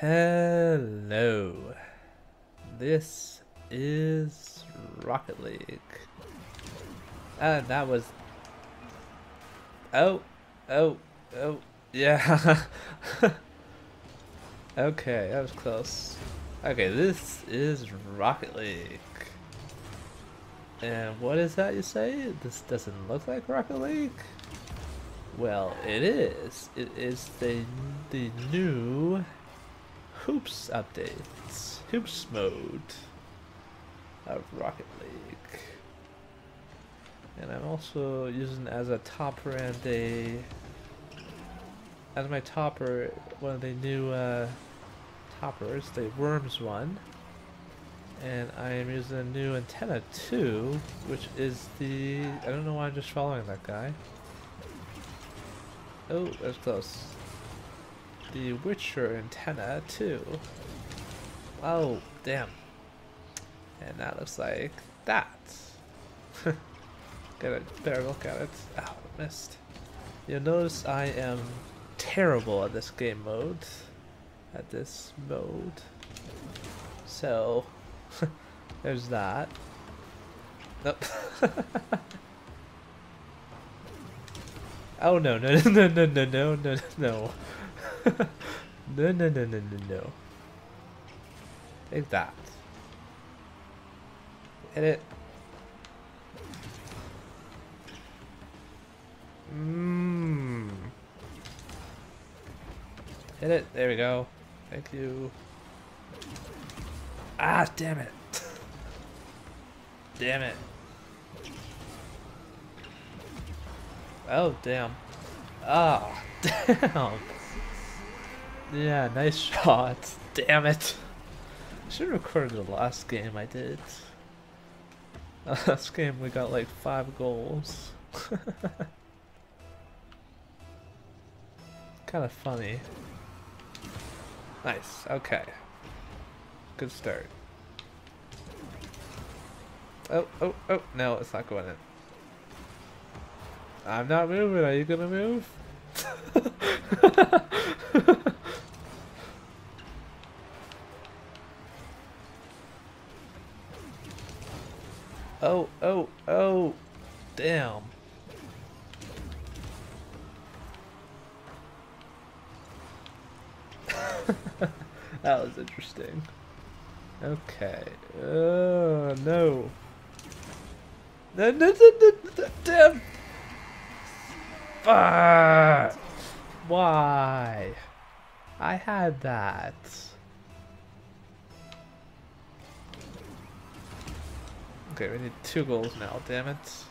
Hello. This is Rocket League. And that was... Oh, oh, oh, yeah. okay, that was close. Okay, this is Rocket League. And what is that you say? This doesn't look like Rocket League? Well, it is. It is the, the new Hoops updates. Hoops mode of Rocket League. And I'm also using as a topper and a as my topper one of the new uh, toppers, the Worms one. And I am using a new antenna too, which is the I don't know why I'm just following that guy. Oh, that's close the Witcher antenna too. Oh, damn. And that looks like that. Get a better look at it. Oh, missed. You'll notice I am terrible at this game mode. At this mode. So, there's that. Nope. oh no, no, no, no, no, no, no, no. No, no, no, no, no, no. Take that. Hit it. Mmm. Hit it. There we go. Thank you. Ah, damn it. damn it. Oh, damn. Oh, damn. Yeah, nice shot. Damn it. I Should have recorded the last game I did. Last game we got like five goals. kind of funny. Nice, okay. Good start. Oh, oh, oh, no, it's not going in. I'm not moving, are you gonna move? Oh, oh, oh. Damn. that was interesting. Okay. Oh, no. No, no, no, no, no damn. Fuck. Why? I had that. Okay, we need two goals now, damn it.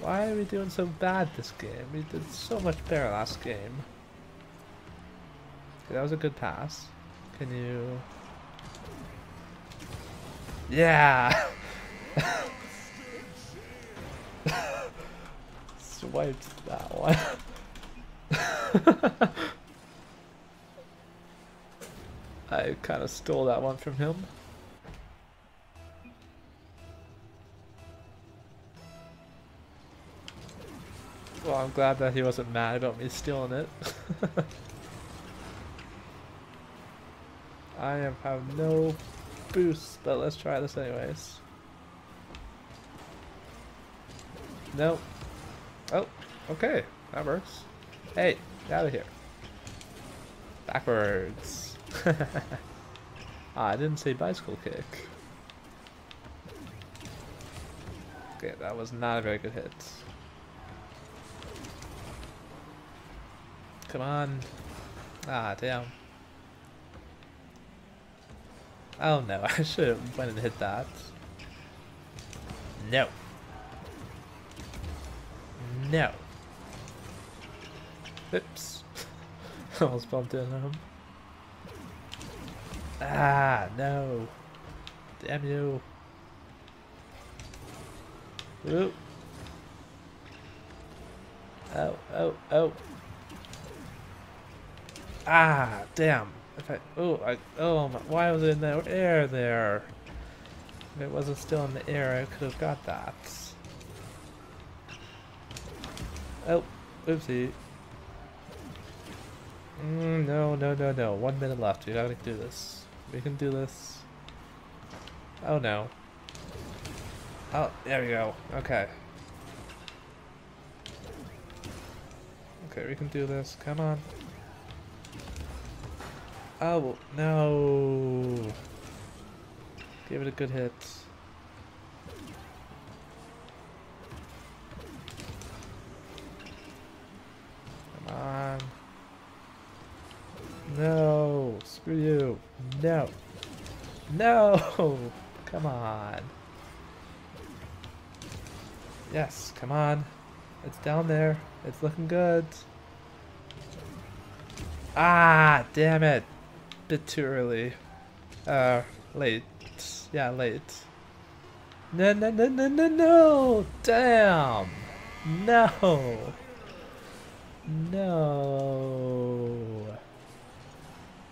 Why are we doing so bad this game? We did so much better last game. Okay, that was a good pass. Can you... Yeah! Swiped that one. I kind of stole that one from him. Well, I'm glad that he wasn't mad about me stealing it. I have no boost, but let's try this anyways. Nope. Oh, okay. That works. Hey, get out of here. Backwards. ah, I didn't say bicycle kick. Okay, that was not a very good hit. Come on. Ah, damn. Oh no, I should have went and hit that. No. No. Oops. Almost bumped into him. Ah, no. Damn you. Oop. Oh, oh, oh. Ah, damn. If I, oh, I, oh, my, why was it in the air there? If it wasn't still in the air, I could have got that. Oh, oopsie. Mm, no, no, no, no. One minute left. We gotta do this. We can do this. Oh no. Oh, there we go. Okay. Okay, we can do this. Come on. Oh, no. Give it a good hit. Come on. No. Screw you. No. No. Come on. Yes, come on. It's down there. It's looking good. Ah, damn it. Bit too early. Uh, late. Yeah, late. No, no, no, no, no, no! Damn! No! No!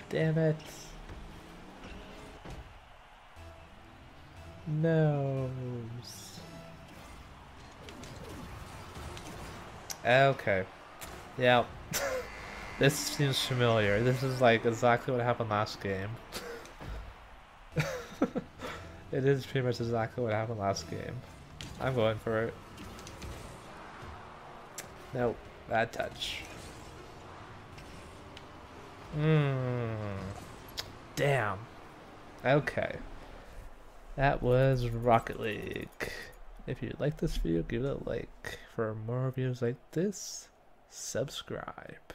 Damn it. No. Okay. Yeah. This seems familiar. This is like exactly what happened last game. it is pretty much exactly what happened last game. I'm going for it. Nope. Bad touch. Mmm. Damn. Okay. That was Rocket League. If you like this video, give it a like. For more videos like this, subscribe.